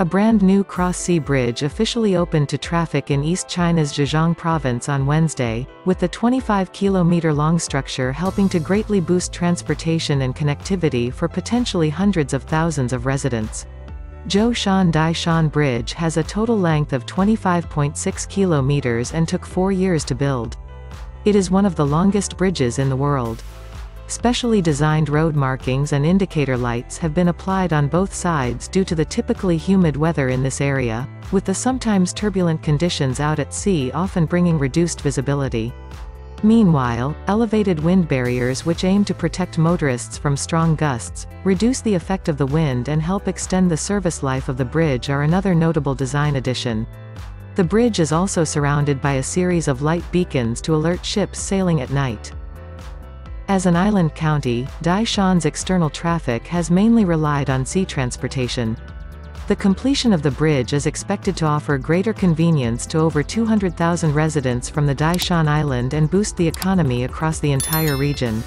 A brand new cross-sea bridge officially opened to traffic in East China's Zhejiang province on Wednesday, with the 25-kilometer-long structure helping to greatly boost transportation and connectivity for potentially hundreds of thousands of residents. Zhou Shan Dai Shan Bridge has a total length of 25.6 kilometers and took four years to build. It is one of the longest bridges in the world. Specially designed road markings and indicator lights have been applied on both sides due to the typically humid weather in this area, with the sometimes turbulent conditions out at sea often bringing reduced visibility. Meanwhile, elevated wind barriers which aim to protect motorists from strong gusts, reduce the effect of the wind and help extend the service life of the bridge are another notable design addition. The bridge is also surrounded by a series of light beacons to alert ships sailing at night. As an island county, Daishan's external traffic has mainly relied on sea transportation. The completion of the bridge is expected to offer greater convenience to over 200,000 residents from the Daishan Island and boost the economy across the entire region.